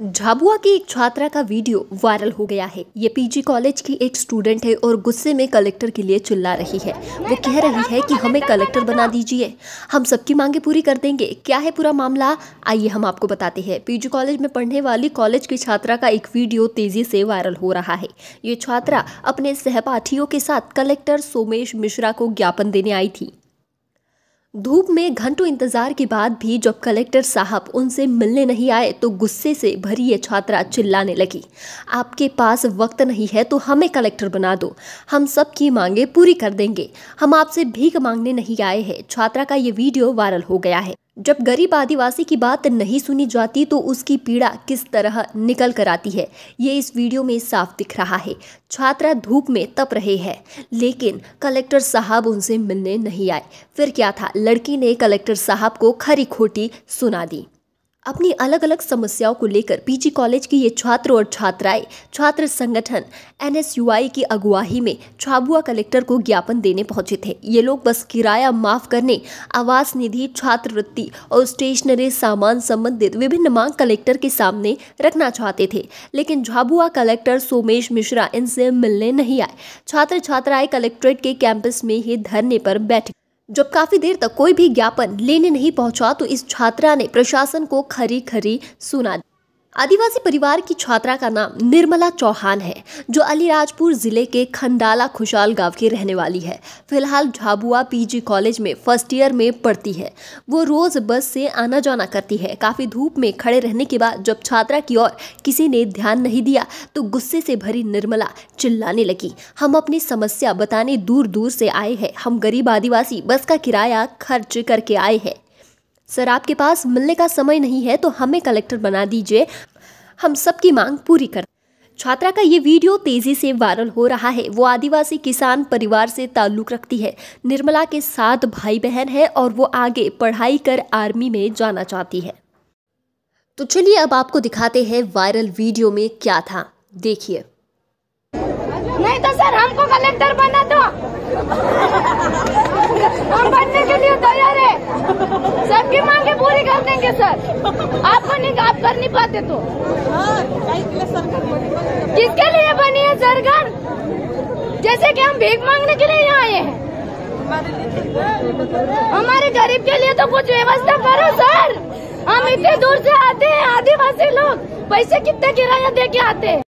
झाबुआ की एक छात्रा का वीडियो वायरल हो गया है। ये पीजी कॉलेज की एक स्टूडेंट है और गुस्से में कलेक्टर के लिए चिल्ला रही है। वो कह रही है कि हमें कलेक्टर बना दीजिए। हम सबकी मांगे पूरी कर देंगे। क्या है पूरा मामला? आइए हम आपको बताते हैं। पीजी कॉलेज में पढ़ने वाली कॉलेज की छात्रा का एक वीडियो तेज़ी से वायरल हो रहा है। ये छात्रा अपने सहपाठियों के साथ कलेक्टर सोमेश मिश्रा को ज्ञापन देने आई थी। धूप में घंटों इंतज़ार के बाद भी जब कलेक्टर साहब उनसे मिलने नहीं आए तो गुस्से से भरी ये छात्रा चिल्लाने लगी। आपके पास वक्त नहीं है तो हमें कलेक्टर बना दो। हम सबकी मांगे पूरी कर देंगे। हम आपसे भीख मांगने नहीं आए हैं। छात्रा का ये वीडियो वायरल हो गया है। जब गरीब आदिवासी की बात नहीं सुनी जाती तो उसकी पीड़ा किस तरह निकल कर आती है? ये इस वीडियो में साफ़ दिख रहा है। छात्रा धूप में तप रहे हैं, लेकिन कलेक्टर साहब उनसे मिलने नहीं आए। फिर क्या था? लड़की ने कलेक्टर साहब को खरी खोटी सुना दी। अपनी अलग अलग समस्याओं को लेकर पीजी कॉलेज के ये छात्र और छात्राएँ, छात्र संगठन, एनएसयूआई की अगुवाही में छाबुआ कलेक्टर को ज्ञापन देने पहुँचे थे। ये लोग बस किराया माफ़ करने, आवास निधि, छात्रवृत्ति और स्टेशनरी सामान संबंधित विभिन्न मांग कलेक्टर के सामने रखना चाहते थे। लेकिन झाबुआ कलेक्टर सोमेश मिश्रा इनसे मिलने नहीं आए। छात्र छात्राएँ कलेक्ट्रेट के कैंपस में ही धरने पर बैठे जब काफ़ी देर तक कोई भी ज्ञापन लेने नहीं पहुँचा तो इस छात्रा ने प्रशासन को खरी खरी सुना आदिवासी परिवार की छात्रा का नाम निर्मला चौहान है, जो अलीराजपुर ज़िले के खंडाला खुशाल गाँव की रहने वाली है। फ़िलहाल झाबुआ पीजी कॉलेज में फ़र्स्ट ईयर में पढ़ती है। वो रोज बस से आना जाना करती है। काफ़ी धूप में खड़े रहने के बाद जब छात्रा की ओर किसी ने ध्यान नहीं दिया तो गुस्से से भरी निर्मला चिल्लाने लगी। हम अपनी समस्या बताने दूर दूर से आए हैं। हम गरीब आदिवासी, बस का किराया खर्च करके आए हैं। सर, आपके पास मिलने का समय नहीं है तो हमें कलेक्टर बना दीजिए। हम सबकी मांग पूरी कर छात्रा का ये वीडियो तेज़ी से वायरल हो रहा है। वो आदिवासी किसान परिवार से ताल्लुक रखती है। निर्मला के साथ भाई बहन है और वो आगे पढ़ाई कर आर्मी में जाना चाहती है। तो चलिए अब आपको दिखाते हैं वायरल वीडियो में क्या था। देखिए। नहीं तो सर, हमको कलेक्टर बना दो हम बनने के लिए तैयार है सबकी कर देंगे, सर। आपको आप कर नहीं पाते तो। किसके लिए बनी है सरकार? जैसे कि हम भीख मांगने के लिए यहाँ आए हैं। हमारे गरीब के लिए तो कुछ व्यवस्था करो, सर। हम इतने दूर से आते हैं, आदिवासी लोग। पैसे कितने किराया दे के आते हैं?